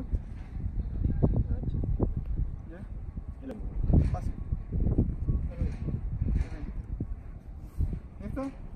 ¿no? ¿Ya? Pase. ¿Listo?